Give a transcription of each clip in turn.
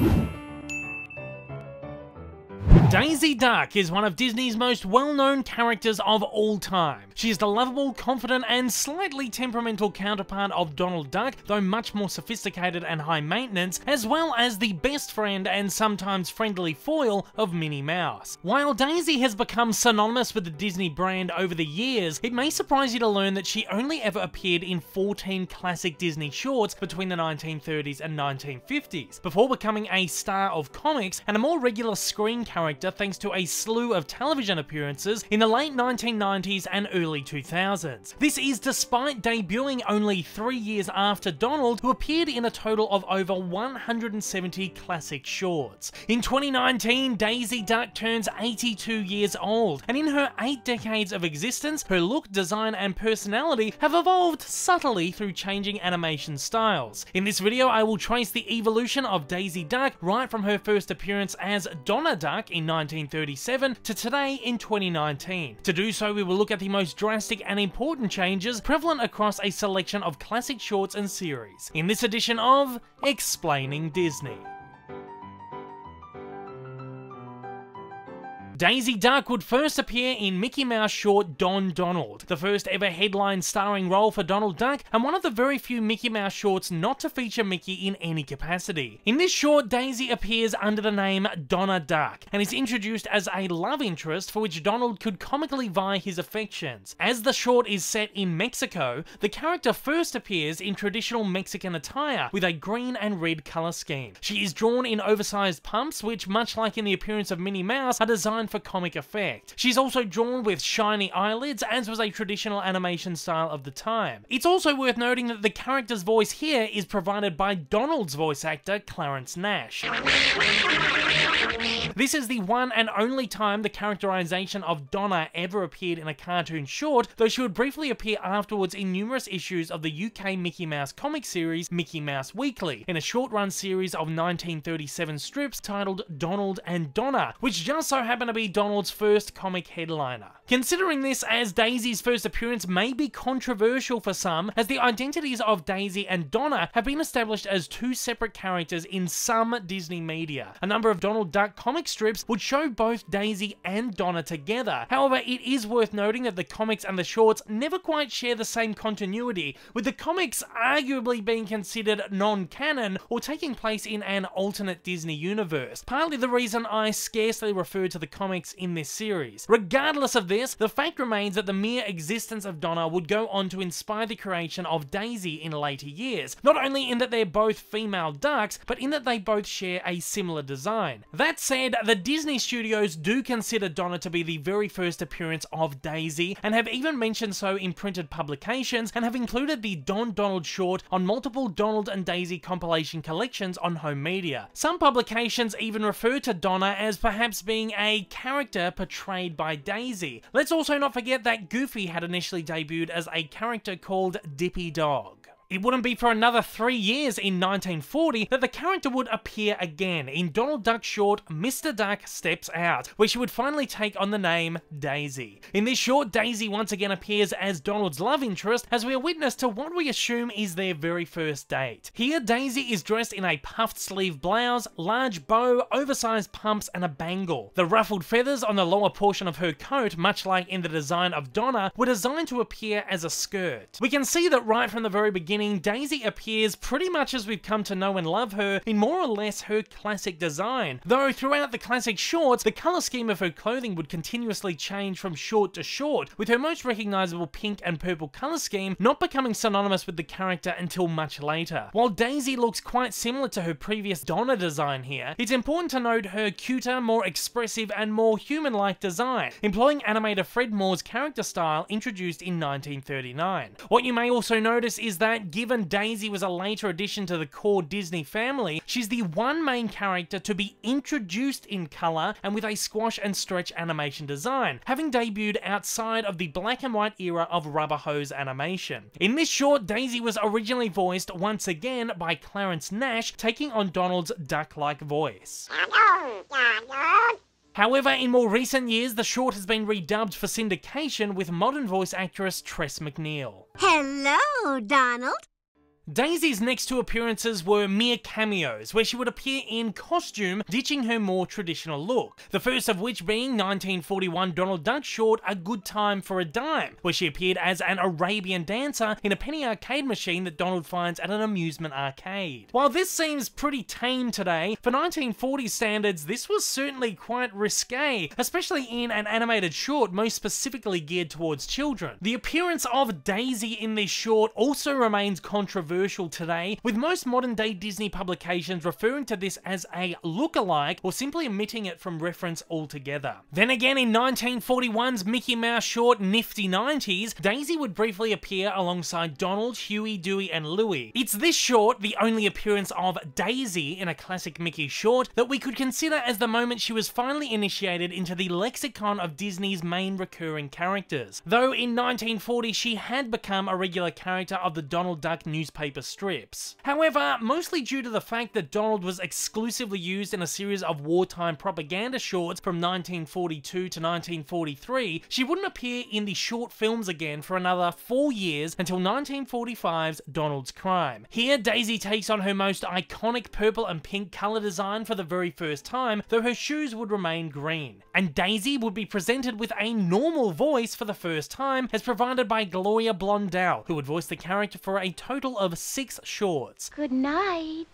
you Daisy Duck is one of Disney's most well-known characters of all time. She is the lovable, confident, and slightly temperamental counterpart of Donald Duck, though much more sophisticated and high maintenance, as well as the best friend and sometimes friendly foil of Minnie Mouse. While Daisy has become synonymous with the Disney brand over the years, it may surprise you to learn that she only ever appeared in 14 classic Disney shorts between the 1930s and 1950s, before becoming a star of comics and a more regular screen character thanks to a slew of television appearances in the late 1990s and early 2000s. This is despite debuting only three years after Donald, who appeared in a total of over 170 classic shorts. In 2019, Daisy Duck turns 82 years old, and in her eight decades of existence, her look, design, and personality have evolved subtly through changing animation styles. In this video, I will trace the evolution of Daisy Duck right from her first appearance as Donna Duck in 1937 to today in 2019. To do so, we will look at the most drastic and important changes prevalent across a selection of classic shorts and series, in this edition of Explaining Disney. Daisy Duck would first appear in Mickey Mouse short Don Donald, the first ever headline starring role for Donald Duck, and one of the very few Mickey Mouse shorts not to feature Mickey in any capacity. In this short, Daisy appears under the name Donna Duck, and is introduced as a love interest for which Donald could comically vie his affections. As the short is set in Mexico, the character first appears in traditional Mexican attire, with a green and red colour scheme. She is drawn in oversized pumps, which, much like in the appearance of Minnie Mouse, are designed for comic effect. She's also drawn with shiny eyelids, as was a traditional animation style of the time. It's also worth noting that the character's voice here is provided by Donald's voice actor, Clarence Nash. This is the one and only time the characterization of Donna ever appeared in a cartoon short, though she would briefly appear afterwards in numerous issues of the UK Mickey Mouse comic series Mickey Mouse Weekly, in a short-run series of 1937 strips titled Donald and Donna, which just so happened to be Donald's first comic headliner. Considering this as Daisy's first appearance may be controversial for some, as the identities of Daisy and Donna have been established as two separate characters in some Disney media. A number of Donald Duck comic strips would show both Daisy and Donna together. However, it is worth noting that the comics and the shorts never quite share the same continuity, with the comics arguably being considered non-canon or taking place in an alternate Disney universe. Partly the reason I scarcely refer to the comics in this series. Regardless of this, the fact remains that the mere existence of Donna would go on to inspire the creation of Daisy in later years, not only in that they're both female ducks, but in that they both share a similar design. That said, the Disney studios do consider Donna to be the very first appearance of Daisy, and have even mentioned so in printed publications, and have included the Don Donald short on multiple Donald and Daisy compilation collections on home media. Some publications even refer to Donna as perhaps being a character portrayed by Daisy. Let's also not forget that Goofy had initially debuted as a character called Dippy Dog. It wouldn't be for another three years in 1940 that the character would appear again in Donald Duck's short Mr. Duck Steps Out, where she would finally take on the name Daisy. In this short, Daisy once again appears as Donald's love interest as we are witness to what we assume is their very first date. Here, Daisy is dressed in a puffed sleeve blouse, large bow, oversized pumps, and a bangle. The ruffled feathers on the lower portion of her coat, much like in the design of Donna, were designed to appear as a skirt. We can see that right from the very beginning Daisy appears pretty much as we've come to know and love her in more or less her classic design. Though throughout the classic shorts, the colour scheme of her clothing would continuously change from short to short, with her most recognisable pink and purple colour scheme not becoming synonymous with the character until much later. While Daisy looks quite similar to her previous Donna design here, it's important to note her cuter, more expressive and more human-like design, employing animator Fred Moore's character style introduced in 1939. What you may also notice is that given Daisy was a later addition to the core Disney family, she's the one main character to be introduced in colour and with a squash and stretch animation design, having debuted outside of the black and white era of rubber hose animation. In this short, Daisy was originally voiced once again by Clarence Nash, taking on Donald's duck-like voice. However, in more recent years, the short has been redubbed for syndication with modern voice actress Tress MacNeille. Hello, Donald. Daisy's next two appearances were mere cameos, where she would appear in costume, ditching her more traditional look. The first of which being 1941 Donald Duck short A Good Time for a Dime, where she appeared as an Arabian dancer in a penny arcade machine that Donald finds at an amusement arcade. While this seems pretty tame today, for 1940 standards, this was certainly quite risque, especially in an animated short most specifically geared towards children. The appearance of Daisy in this short also remains controversial controversial today, with most modern day Disney publications referring to this as a look-alike or simply omitting it from reference altogether. Then again, in 1941's Mickey Mouse short Nifty 90s, Daisy would briefly appear alongside Donald, Huey, Dewey, and Louie. It's this short, the only appearance of Daisy in a classic Mickey short, that we could consider as the moment she was finally initiated into the lexicon of Disney's main recurring characters. Though in 1940 she had become a regular character of the Donald Duck newspaper paper strips. However, mostly due to the fact that Donald was exclusively used in a series of wartime propaganda shorts from 1942 to 1943, she wouldn't appear in the short films again for another four years until 1945's Donald's Crime. Here, Daisy takes on her most iconic purple and pink colour design for the very first time, though her shoes would remain green. And Daisy would be presented with a normal voice for the first time, as provided by Gloria Blondell, who would voice the character for a total of six shorts. Good night.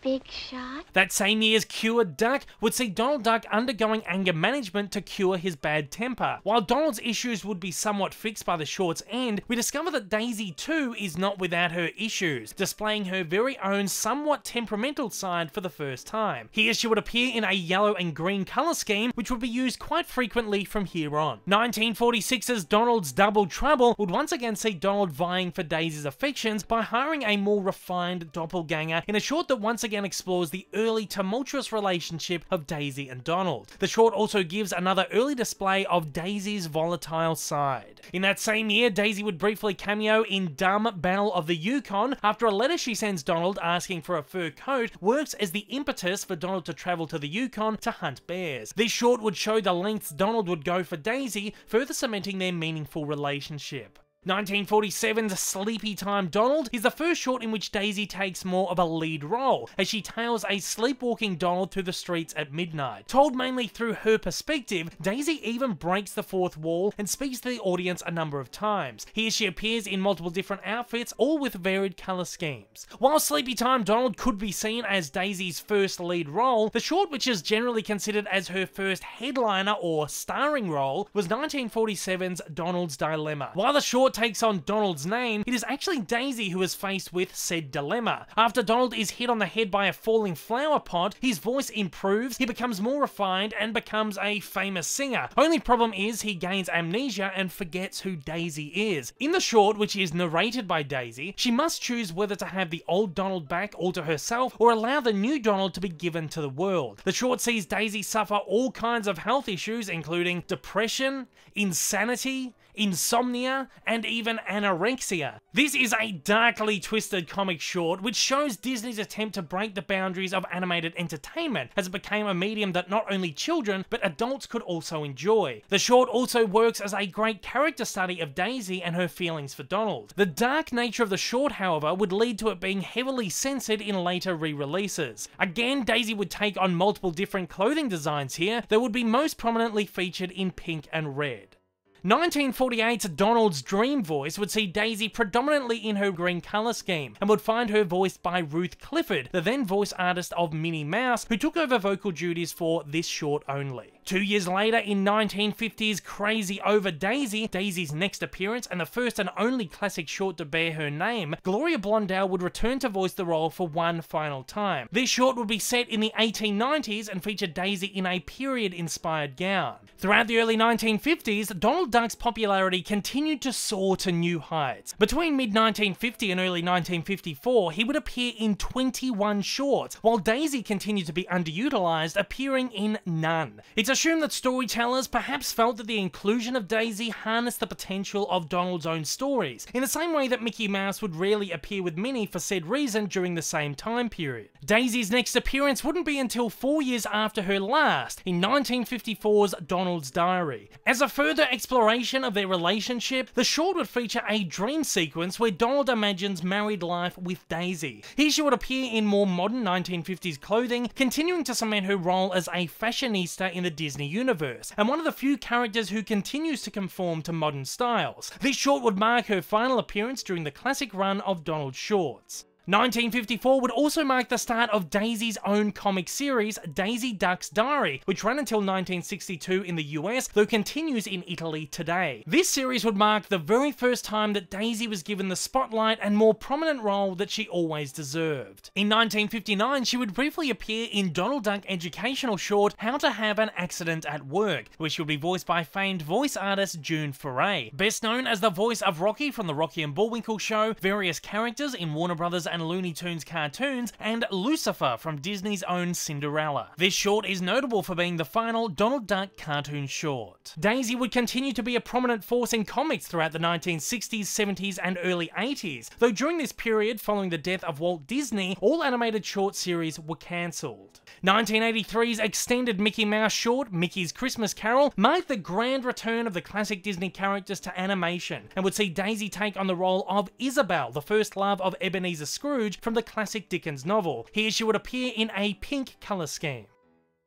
Big shot. That same year's Cured Duck would see Donald Duck undergoing anger management to cure his bad temper. While Donald's issues would be somewhat fixed by the short's end, we discover that Daisy too is not without her issues, displaying her very own somewhat temperamental side for the first time. Here she would appear in a yellow and green colour scheme, which would be used quite frequently from here on. 1946's Donald's Double Trouble would once again see Donald vying for Daisy's affections by hiring a more refined doppelganger in a short that once again explores the early tumultuous relationship of Daisy and Donald. The short also gives another early display of Daisy's volatile side. In that same year, Daisy would briefly cameo in Dumb Bell of the Yukon after a letter she sends Donald asking for a fur coat works as the impetus for Donald to travel to the Yukon to hunt bears. This short would show the lengths Donald would go for Daisy, further cementing their meaningful relationship. 1947's Sleepy Time Donald is the first short in which Daisy takes more of a lead role, as she tails a sleepwalking Donald through the streets at midnight. Told mainly through her perspective, Daisy even breaks the fourth wall and speaks to the audience a number of times. Here she appears in multiple different outfits, all with varied colour schemes. While Sleepy Time Donald could be seen as Daisy's first lead role, the short which is generally considered as her first headliner or starring role was 1947's Donald's Dilemma. While the short takes on Donald's name, it is actually Daisy who is faced with said dilemma. After Donald is hit on the head by a falling flower pot, his voice improves, he becomes more refined, and becomes a famous singer. Only problem is he gains amnesia and forgets who Daisy is. In the short, which is narrated by Daisy, she must choose whether to have the old Donald back all to herself or allow the new Donald to be given to the world. The short sees Daisy suffer all kinds of health issues, including depression, insanity, insomnia, and even anorexia. This is a darkly twisted comic short which shows Disney's attempt to break the boundaries of animated entertainment as it became a medium that not only children but adults could also enjoy. The short also works as a great character study of Daisy and her feelings for Donald. The dark nature of the short, however, would lead to it being heavily censored in later re-releases. Again, Daisy would take on multiple different clothing designs here that would be most prominently featured in pink and red. 1948's Donald's Dream Voice would see Daisy predominantly in her green colour scheme, and would find her voiced by Ruth Clifford, the then voice artist of Minnie Mouse, who took over vocal duties for this short only. Two years later, in 1950's Crazy Over Daisy, Daisy's next appearance and the first and only classic short to bear her name, Gloria Blondell would return to voice the role for one final time. This short would be set in the 1890s and feature Daisy in a period-inspired gown. Throughout the early 1950s, Donald Duck's popularity continued to soar to new heights. Between mid-1950 and early 1954, he would appear in 21 shorts, while Daisy continued to be underutilized, appearing in none. It's a assume that storytellers perhaps felt that the inclusion of Daisy harnessed the potential of Donald's own stories, in the same way that Mickey Mouse would rarely appear with Minnie for said reason during the same time period. Daisy's next appearance wouldn't be until four years after her last, in 1954's Donald's Diary. As a further exploration of their relationship, the short would feature a dream sequence where Donald imagines married life with Daisy. Here she would appear in more modern 1950s clothing, continuing to cement her role as a fashionista in the Disney universe, and one of the few characters who continues to conform to modern styles. This short would mark her final appearance during the classic run of Donald Shorts. 1954 would also mark the start of Daisy's own comic series, Daisy Duck's Diary, which ran until 1962 in the US, though continues in Italy today. This series would mark the very first time that Daisy was given the spotlight and more prominent role that she always deserved. In 1959, she would briefly appear in Donald Duck educational short How to Have an Accident at Work, she would be voiced by famed voice artist June Foray. Best known as the voice of Rocky from the Rocky and Bullwinkle show, various characters in Warner Brothers and and Looney Tunes cartoons, and Lucifer from Disney's own Cinderella. This short is notable for being the final Donald Duck cartoon short. Daisy would continue to be a prominent force in comics throughout the 1960s, 70s, and early 80s, though during this period, following the death of Walt Disney, all animated short series were cancelled. 1983's extended Mickey Mouse short, Mickey's Christmas Carol, marked the grand return of the classic Disney characters to animation, and would see Daisy take on the role of Isabel, the first love of Ebenezer Scrooge Scrooge from the classic Dickens novel. Here she would appear in a pink colour scheme.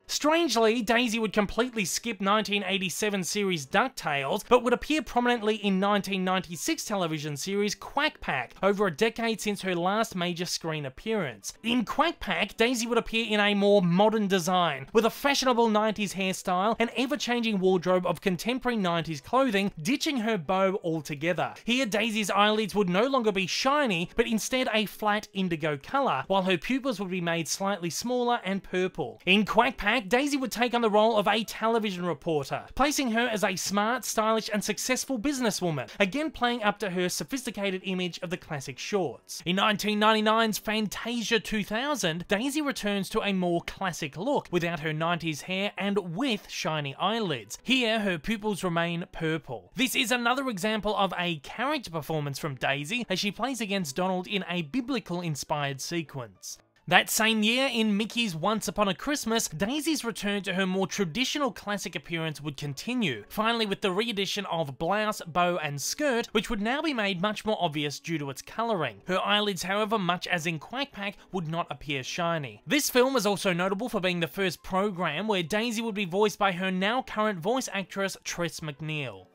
Strangely, Daisy would completely skip 1987 series DuckTales, but would appear prominently in 1996 television series Quack Pack, over a decade since her last major screen appearance. In Quack Pack, Daisy would appear in a more modern design, with a fashionable 90s hairstyle and ever-changing wardrobe of contemporary 90s clothing, ditching her bow altogether. Here, Daisy's eyelids would no longer be shiny, but instead a flat indigo colour, while her pupils would be made slightly smaller and purple. In Quack Pack, Daisy would take on the role of a television reporter, placing her as a smart, stylish, and successful businesswoman, again playing up to her sophisticated image of the classic shorts. In 1999's Fantasia 2000, Daisy returns to a more classic look, without her 90s hair and with shiny eyelids. Here, her pupils remain purple. This is another example of a character performance from Daisy, as she plays against Donald in a biblical-inspired sequence. That same year, in Mickey's Once Upon a Christmas, Daisy's return to her more traditional classic appearance would continue, finally with the re-edition of blouse, bow, and skirt, which would now be made much more obvious due to its colouring. Her eyelids, however, much as in Quack Pack, would not appear shiny. This film is also notable for being the first program where Daisy would be voiced by her now current voice actress Tress MacNeille.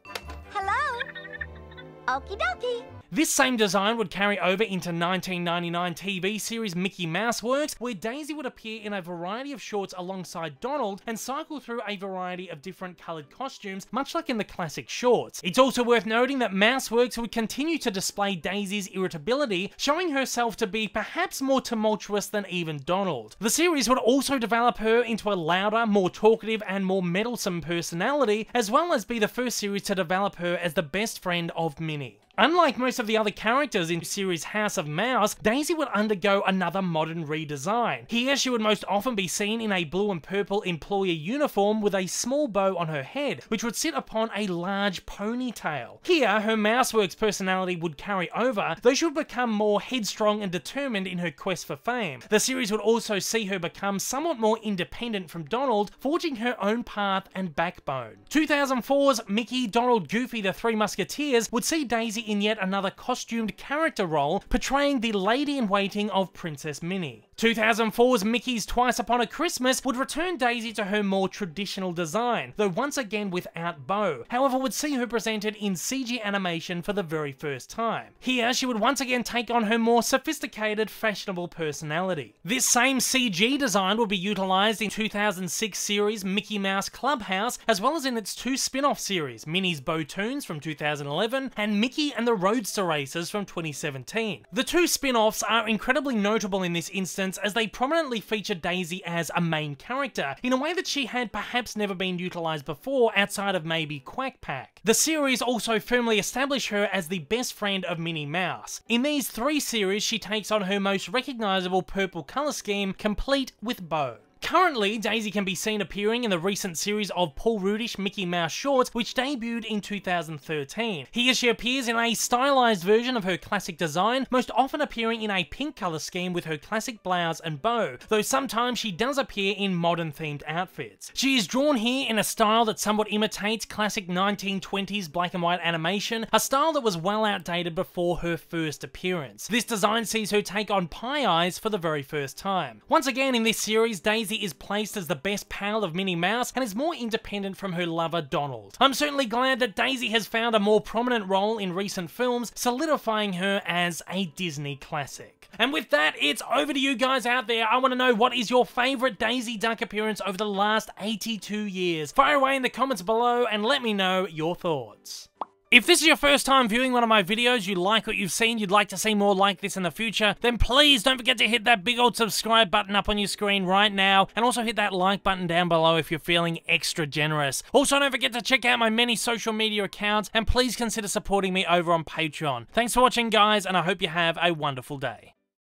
Okie dokie. This same design would carry over into 1999 TV series Mickey Mouse Works, where Daisy would appear in a variety of shorts alongside Donald and cycle through a variety of different coloured costumes, much like in the classic shorts. It's also worth noting that Mouse Works would continue to display Daisy's irritability, showing herself to be perhaps more tumultuous than even Donald. The series would also develop her into a louder, more talkative, and more meddlesome personality, as well as be the first series to develop her as the best friend of Minnie. Rainey. Unlike most of the other characters in the series House of Mouse, Daisy would undergo another modern redesign. Here she would most often be seen in a blue and purple employee uniform with a small bow on her head, which would sit upon a large ponytail. Here, her Mouseworks personality would carry over, though she would become more headstrong and determined in her quest for fame. The series would also see her become somewhat more independent from Donald, forging her own path and backbone. 2004's Mickey, Donald, Goofy, the Three Musketeers would see Daisy in yet another costumed character role portraying the lady-in-waiting of Princess Minnie. 2004's Mickey's Twice Upon a Christmas would return Daisy to her more traditional design, though once again without bow, however would see her presented in CG animation for the very first time. Here, she would once again take on her more sophisticated, fashionable personality. This same CG design would be utilised in 2006 series Mickey Mouse Clubhouse, as well as in its two spin-off series, Minnie's Bowtoons from 2011 and Mickey and the Roadster Racers from 2017. The two spin-offs are incredibly notable in this instance as they prominently feature Daisy as a main character, in a way that she had perhaps never been utilised before outside of maybe Quack Pack. The series also firmly establish her as the best friend of Minnie Mouse. In these three series, she takes on her most recognisable purple colour scheme, complete with bow. Currently, Daisy can be seen appearing in the recent series of Paul Rudish Mickey Mouse shorts, which debuted in 2013. Here she appears in a stylized version of her classic design, most often appearing in a pink color scheme with her classic blouse and bow, though sometimes she does appear in modern themed outfits. She is drawn here in a style that somewhat imitates classic 1920s black and white animation, a style that was well outdated before her first appearance. This design sees her take on pie eyes for the very first time. Once again in this series, Daisy is placed as the best pal of Minnie Mouse and is more independent from her lover Donald. I'm certainly glad that Daisy has found a more prominent role in recent films, solidifying her as a Disney classic. And with that, it's over to you guys out there. I want to know what is your favourite Daisy Duck appearance over the last 82 years. Fire away in the comments below and let me know your thoughts. If this is your first time viewing one of my videos, you like what you've seen, you'd like to see more like this in the future, then please don't forget to hit that big old subscribe button up on your screen right now, and also hit that like button down below if you're feeling extra generous. Also, don't forget to check out my many social media accounts, and please consider supporting me over on Patreon. Thanks for watching, guys, and I hope you have a wonderful day.